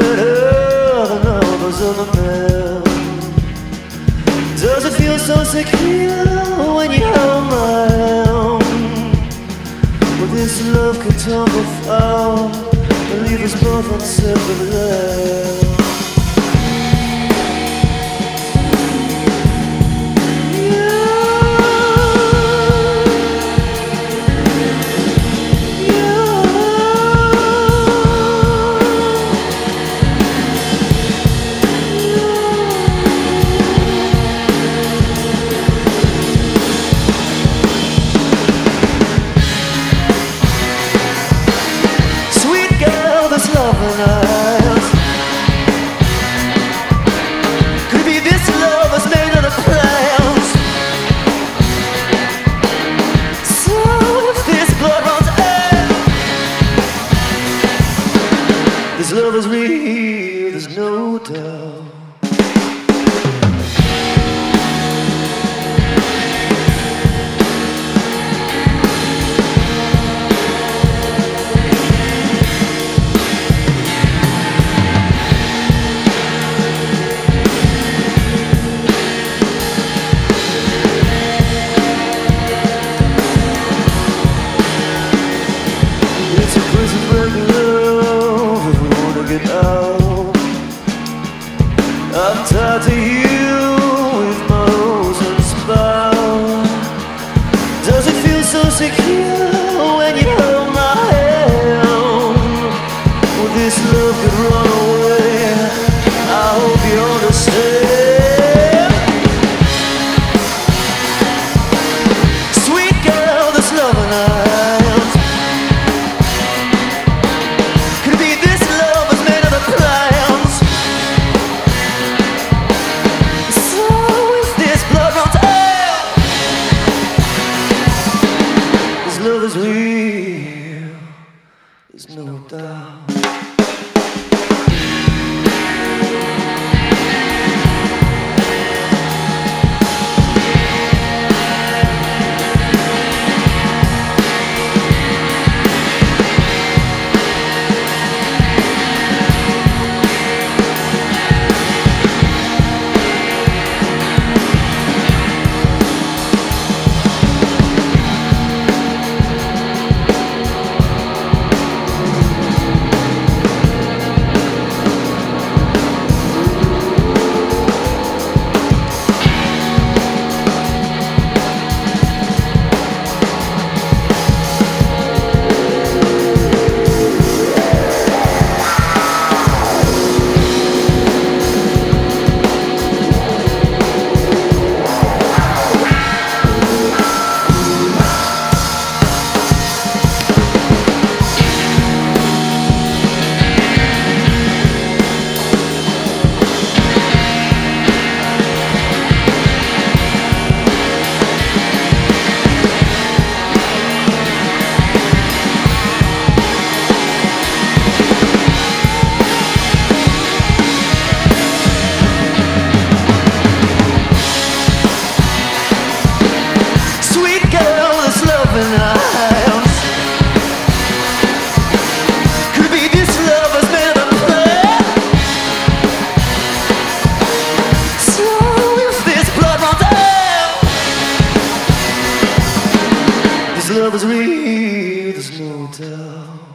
better than others the. Does it feel so secure when you hold my hand? Well, this love could tumble foul and leave us both on separate land. Real, there's no doubt so secure when you hold my hand? Well, this love could run away. Love is real. There's no doubt. Love is real. There's no doubt.